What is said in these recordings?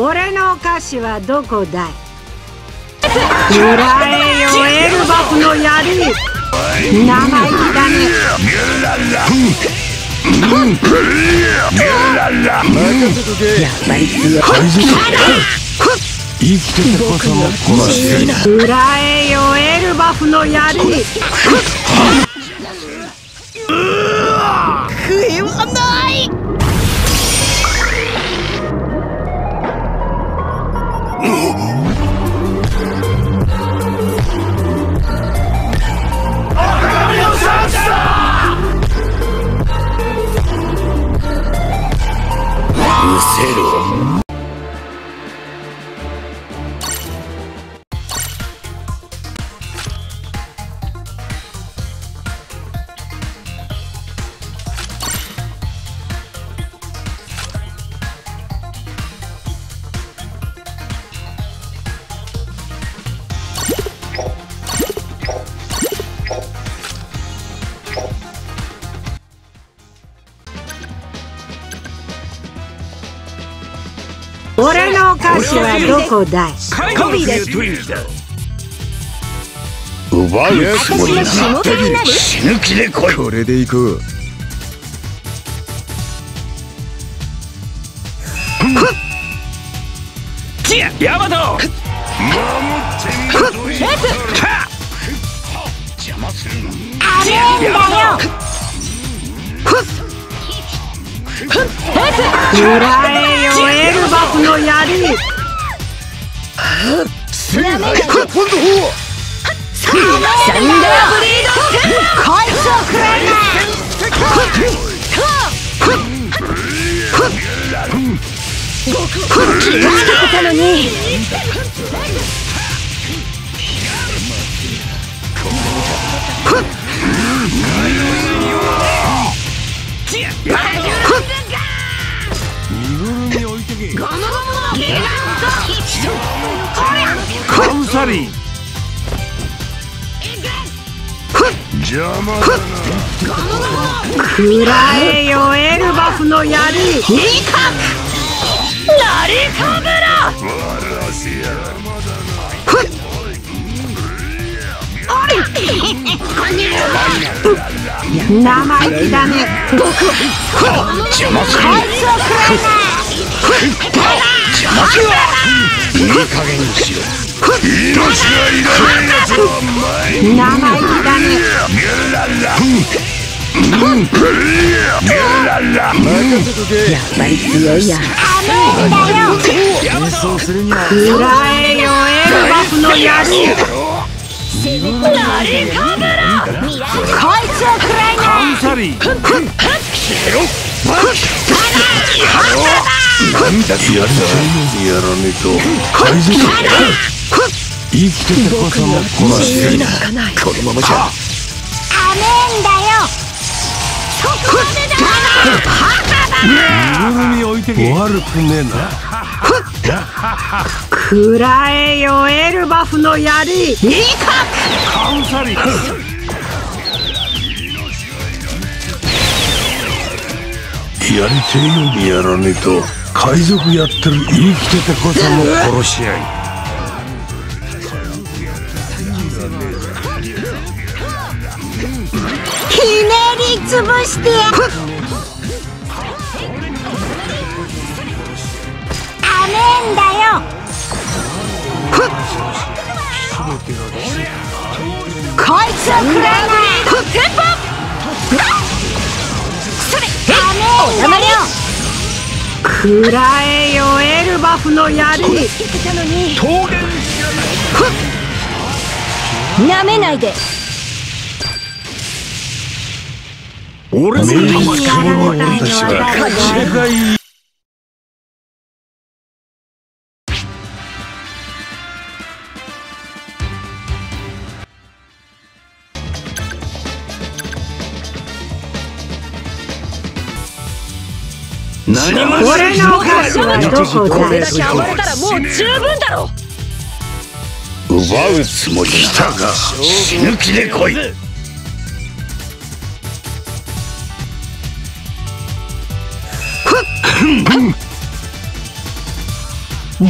俺のお菓子はどこだい?裏へよエルバフの槍。生意気だね。やっぱり強い生きててこその殺し合い裏へよエルバフの槍。笛はな俺のお菓子はどこだい？コビーです。奪うつもりな私の仕事になる。死ぬ気で来い。これで行くヤマト守っ。て邪魔するなあれ？んだよ裏へよエルバフの槍。せいはいサンダーブリードこいつを食らいな気がつけたのにサリン邪魔だな裏へよエルバフの槍。笑せや生意気だね。邪魔するな邪魔するないい加減にしろ命がいらないやつは前に生意気だねゲララゲララやっぱり強いや演奏するには裏へよエルバフの槍こいつを食らいなカウサリン消えろバカなんだやらねえと海賊生きててこその殺し合いだこのままじゃ。アメんだよ。そこまでだ身ぐるみ置いてけ悪くねえな裏へよエルバフの槍。カウサリンやりてえようにやらねえと。海賊やってる生きててこその殺し合いねりつぶしてやる。アメんだよ。こいつを食らいなテンポそれよ。裏へよエルバフの槍。なめないで俺は世界何も俺のお菓子はどこだいたらもう十分だろ奪うつもり来たか。死ぬ気で来い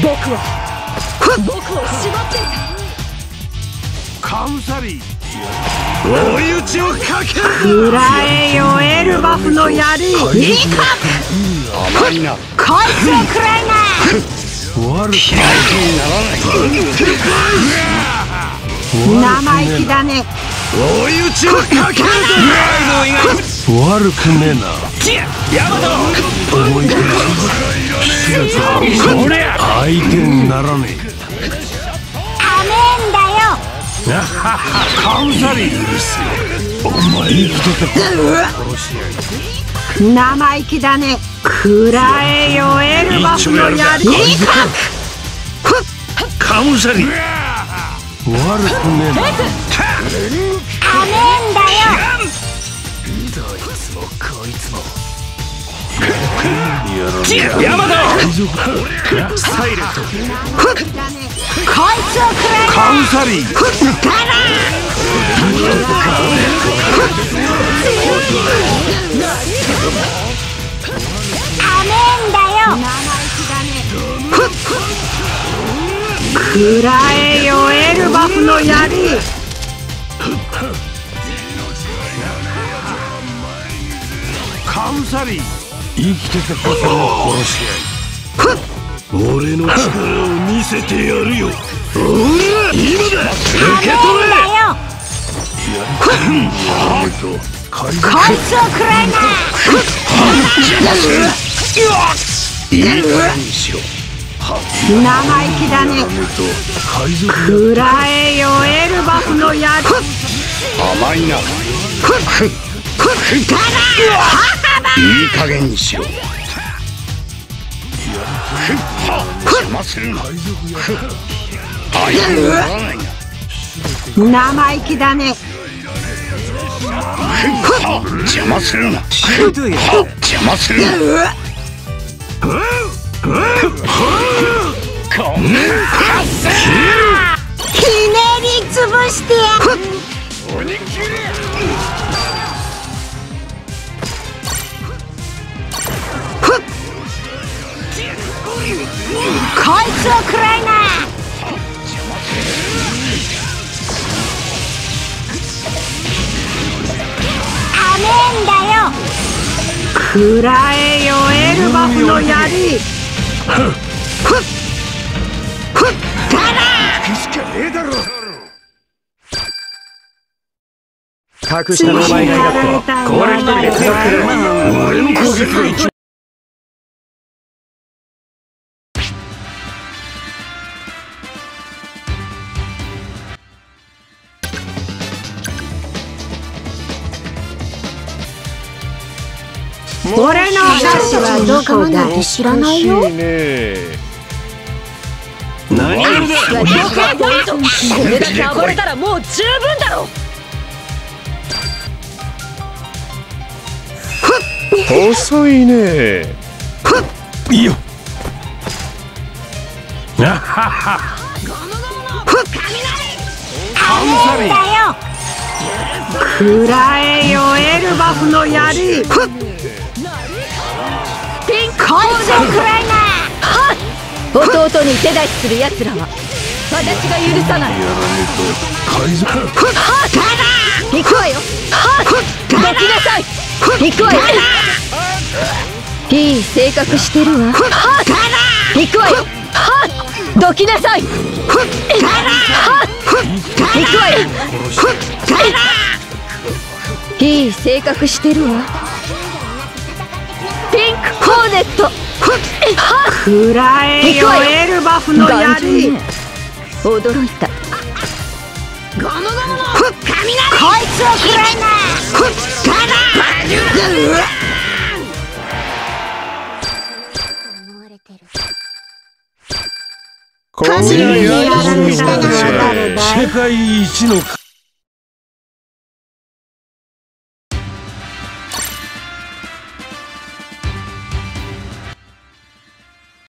僕は僕を絞っていたカウサリ追い打ちをかける。食らえよエルバフの槍。いいか甘いな。こいつを食らいな悪く生意気だね。追い打ちをかける悪くねえな。思い出これ相手にならねえ。甘えんだよ。カウサリお前生きてて生意気だね。食らえよエルバフの槍いいかカリ悪くねえな甘えんだよどいつもこいつもヤマトサイレントこいつを食らいなカウサリ甘えんだよ食らえよエルバフの槍カウサリ生きててこその殺し合い。俺の力を見せてやるよ。ほら今だ受け取れだよ。こいこいつを食らいないい加減にしろ生意気だね食らえよエルバフの槍甘いないい加減にしろ。邪魔するな相手にならないな生意気だね。邪魔するな。邪魔するな。ひねり潰してやるつを食らいな。甘えんだよ。食らえよエルバフの槍。隠したのお前がいなくてこれ一人で強く俺の攻撃が俺の話はどこだい？知らないよ。何？やるだ。これだ。け暴れたらもう十分だ。ろ遅いねいいよ甘えんだ。よ食らえよエルバフの槍。ピンク。こい。つを食らいな弟に手出しする奴らは私が許さない。海賊行くわよ。どきなさい。行くわよ。いい性格してるわ。行くわよ。どきなさい行くわよ。いい性格してるわ。ピンクホーネット。食らえよ。エルバフの頑槍。驚いた。こいつを食らいな。こんなやられた世界一の